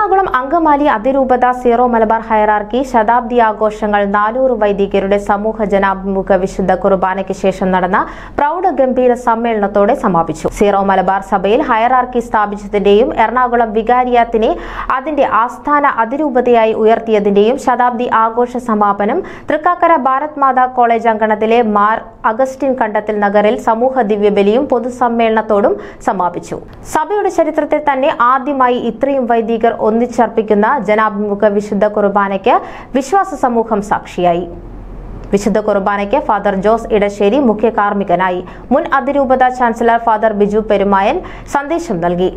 അങ്കമാലി അതിരൂപത zero Malabar hierarchy ശതാബ്ദി ആഘോഷങ്ങൾ നാനൂറ് വൈദികരുടെ സമൂഹ ജനാഭിമുഖ വിശുദ്ധ കുർബാനയ്ക്ക് ശേഷം നടന്ന പ്രൗഢഗംഭീര സമ്മേളനത്തോടെ സമാപിച്ചു. സീറോ മലബാർ സഭയിൽ ഹയറാർക്കി സ്ഥാപിച്ചതിന്റെയും എറണാകുളം വികാരിയാത്തിനെ അതിന്റെ ആസ്ഥാന അതിരൂപതയായി ഉയർത്തിയതിന്റെയും ശതാബ്ദി ആഘോഷ സമാപനം തൃക്കാക്കര ഭാരത് മാതാ കോളേജ് അങ്കണത്തിലെ മാർ അഗസ്റ്റിൻ കണ്ടത്തിൽ നഗറിൽ സമൂഹ ദിവ്യബലിയും പൊതുസമ്മേളനത്തോടും സമാപിച്ചു. സഭയുടെ ചരിത്രത്തിൽ തന്നെ ആദ്യമായി ഇത്രയും വൈദികർ ഒന്നിച്ചർപ്പിക്കുന്ന ജനാഭിമുഖ വിശുദ്ധ കുർബാനയ്ക്ക് വിശ്വാസ സമൂഹം സാക്ഷിയായി. വിശുദ്ധ കുർബാനയ്ക്ക് ഫാദർ ജോസ് ഇടശ്ശേരി മുഖ്യ കാർമ്മികനായി മുൻ അതിരൂപത ചാൻസലർ ഫാദർ ബിജു പെരുമായൻ സന്ദേശം നൽകി.